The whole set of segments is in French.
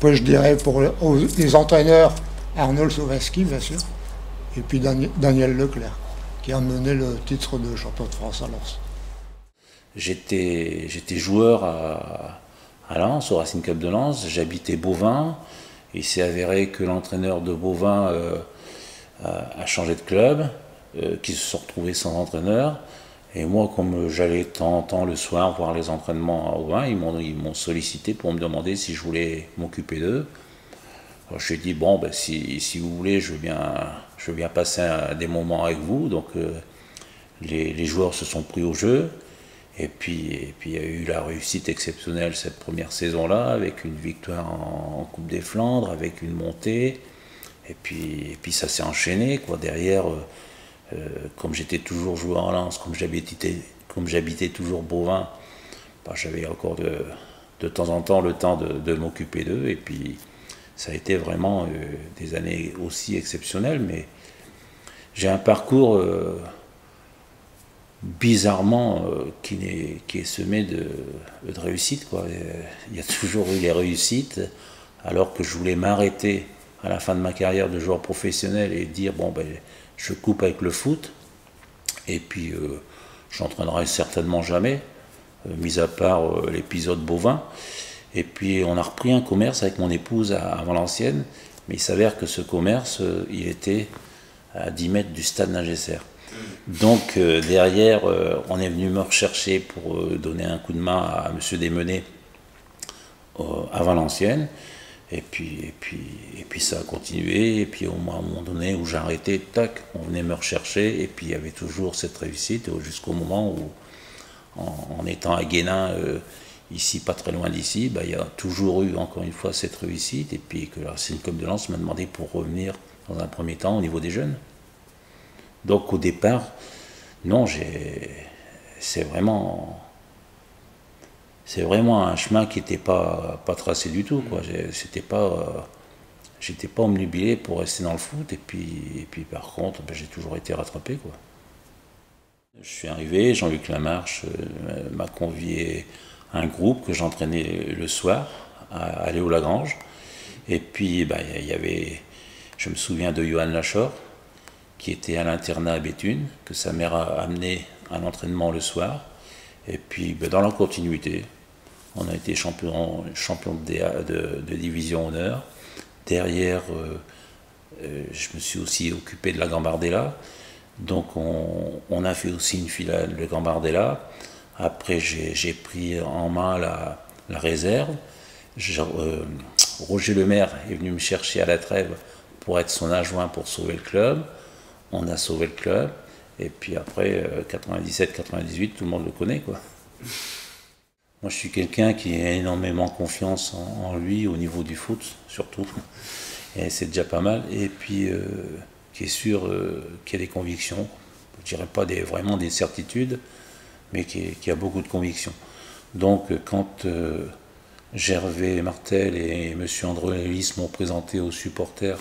Après, je dirais pour les entraîneurs, Arnold Sovaski, bien sûr, et puis Daniel Leclerc, qui a mené le titre de champion de France à Lens. J'étais joueur à, Lens, au Racing Club de Lens, j'habitais Beauvin, il s'est avéré que l'entraîneur de Beauvin euh, a, changé de club, euh, se sont retrouvés sans entraîneur. Et moi, comme j'allais temps le soir voir les entraînements à Beauvin, ils m'ont sollicité pour me demander si je voulais m'occuper d'eux. Je lui dit, bon, ben, si, vous voulez, je veux bien, passer des moments avec vous. Donc euh, les, joueurs se sont pris au jeu. Et puis, il y a eu la réussite exceptionnelle cette première saison-là, avec une victoire en, Coupe des Flandres, avec une montée. Et puis, ça s'est enchaîné. Derrière, euh, comme j'étais toujours joueur en lance, comme j'habitais, comme j'habitais toujours Beauvin, bah, j'avais encore de, de, temps en temps le temps de, m'occuper d'eux. Et puis ça a été vraiment euh, des années aussi exceptionnelles. Mais j'ai un parcours bizarrement euh, qui, est, qui, est, semé de, de réussites. Il y a toujours eu des réussites, alors que je voulais m'arrêter à la fin de ma carrière de joueur professionnel et dire bon ben je coupe avec le foot et puis euh, j'entraînerai certainement jamais, euh, mis à part l'épisode bovin. Et puis on a repris un commerce avec mon épouse à, Valenciennes, mais il s'avère que ce commerce, il était à 10 mètres du stade Ningesser. Donc euh, derrière, euh, on est venu me rechercher pour euh, donner un coup de main à M. Desmenets à Valenciennes. Et puis, et, puis, et puis ça a continué. Et puis au moment donné où j'ai arrêté, tac, on venait me rechercher. Et puis il y avait toujours cette réussite jusqu'au moment où, en, étant à Guénin, ici, pas très loin d'ici, bah, il y a toujours eu encore une fois cette réussite. Et puis que la Club de Lens m'a demandé pour revenir dans un premier temps au niveau des jeunes. Donc au départ, non, c'est vraiment, c'est vraiment un chemin qui n'était pas, tracé du tout. Quoi. C'était pas, j'étais pas pour rester dans le foot. Et puis, et puis par contre, ben, j'ai toujours été rattrapé. Je suis arrivé, Jean-Luc Lamarche euh, m'a convié à un groupe que j'entraînais le soir à Léo Lagrange. Et puis, ben, il y avait, je me souviens de Johan Lachor, qui était à l'internat à Béthune, que sa mère a amené à l'entraînement le soir. Et puis, ben, dans la continuité, on a été champion, de, division honneur. Derrière, euh, euh, je me suis aussi occupé de la Gambardella. Donc, on, a fait aussi une filiale de Gambardella. Après, j'ai pris en main la, réserve. Euh, Roger Lemaire est venu me chercher à la trêve pour être son adjoint pour sauver le club on a sauvé le club. Et puis après, 97-98, euh, tout le monde le connaît. Quoi. Moi, je suis quelqu'un qui a énormément confiance en, lui au niveau du foot, surtout. Et c'est déjà pas mal. Et puis, euh, qui est sûr euh, qu'il y a des convictions. Je dirais pas des, vraiment des certitudes, mais qui, a beaucoup de convictions. Donc, quand Gervais Martel et M. André Lévis m'ont présenté aux supporters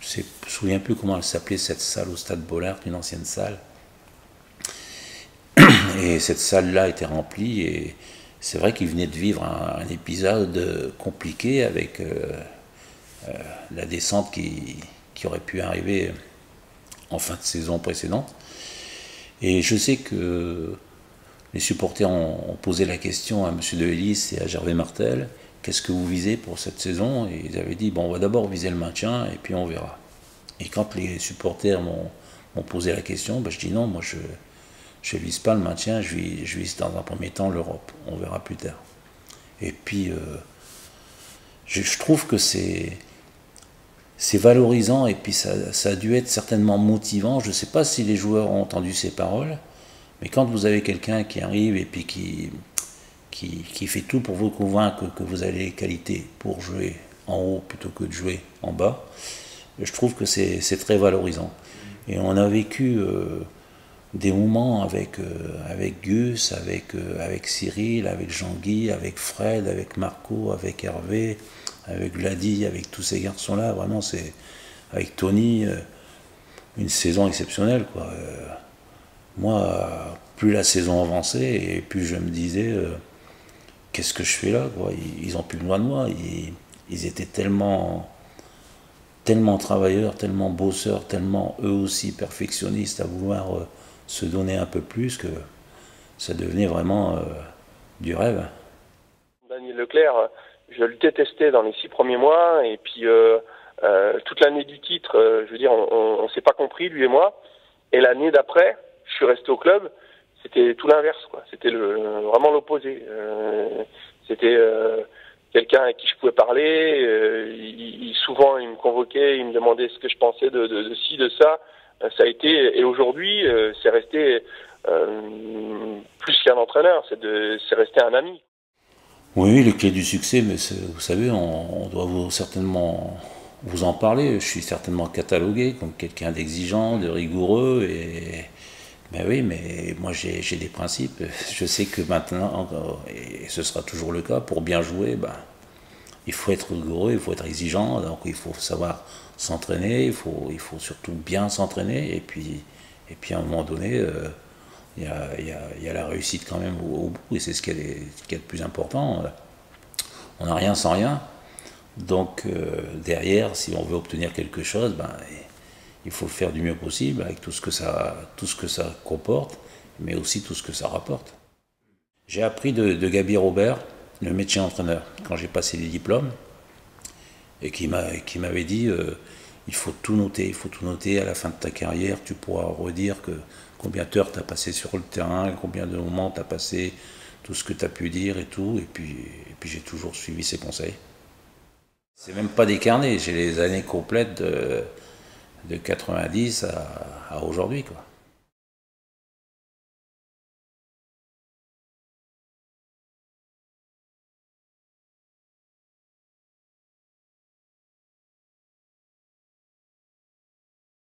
je ne me souviens plus comment elle s'appelait cette salle au Stade Bollard, une ancienne salle. Et cette salle-là était remplie et c'est vrai qu'il venait de vivre un, épisode compliqué avec euh, euh, la descente qui, aurait pu arriver en fin de saison précédente. Et je sais que les supporters ont, posé la question à M. Delis et à Gervais Martel qu'est-ce que vous visez pour cette saison? Et ils avaient dit, bon, on va d'abord viser le maintien et puis on verra. Et quand les supporters m'ont posé la question, ben, je dis non, moi je ne vise pas le maintien, je vise, je dans un premier temps l'Europe. On verra plus tard. Et puis, euh, je, trouve que c'est valorisant et puis ça, ça, a dû être certainement motivant. Je ne sais pas si les joueurs ont entendu ces paroles, mais quand vous avez quelqu'un qui arrive et puis qui, qui, fait tout pour vous convaincre que vous avez les qualités pour jouer en haut plutôt que de jouer en bas, je trouve que c'est très valorisant. Et on a vécu euh, des moments avec, euh, avec Gus, avec, euh, avec Cyril, avec Jean-Guy, avec Fred, avec Marco, avec Hervé, avec Vladi, avec tous ces garçons-là. Vraiment, c'est avec Tony, une saison exceptionnelle. Moi, plus la saison avançait, et plus je me disais qu'est-ce que je fais là Ils, ont plus besoin de moi. ils étaient tellement, tellement travailleurs, tellement bosseurs, tellement eux aussi perfectionnistes à vouloir euh, se donner un peu plus que ça devenait vraiment euh, du rêve. Daniel Leclerc, je le détestais dans les six premiers mois et puis toute l'année du titre, je veux dire, on, ne s'est pas compris lui et moi. Et l'année d'après, je suis resté au club c'était tout l'inverse, quoi. C'était vraiment l'opposé. Euh, c'était euh, quelqu'un avec qui je pouvais parler. Euh, souvent, il me convoquait, il me demandait ce que je pensais de ci, de ça. Ça a été, et aujourd'hui, c'est resté plus qu'un entraîneur, c'est resté un ami. Oui, les clés du succès, mais vous savez, on, doit vous, certainement vous en parler. Je suis certainement catalogué comme quelqu'un d'exigeant, de rigoureux et ben oui, mais moi j'ai des principes. Je sais que maintenant, et ce sera toujours le cas, pour bien jouer, ben, il faut être rigoureux, il faut être exigeant, donc il faut savoir s'entraîner, il faut, il faut surtout bien s'entraîner, et puis, et puis à un moment donné, euh, il y, a, y, a, y, a, la réussite quand même au, bout, et c'est ce qui est, qui le plus important. On n'a rien sans rien, donc euh, derrière, si on veut obtenir quelque chose, ben, il faut faire du mieux possible avec tout ce que ça, tout ce que ça comporte, mais aussi tout ce que ça rapporte. J'ai appris de, Gabi Robert, le médecin entraîneur, quand j'ai passé les diplômes, et qui m'avait dit euh, il faut tout noter, il faut tout noter à la fin de ta carrière, tu pourras redire que combien d'heures tu as passé sur le terrain, combien de moments tu as passé, tout ce que tu as pu dire et tout, et puis, et puis j'ai toujours suivi ses conseils. C'est même pas des carnets, j'ai les années complètes de de 90 à, à aujourd'hui. Quoi.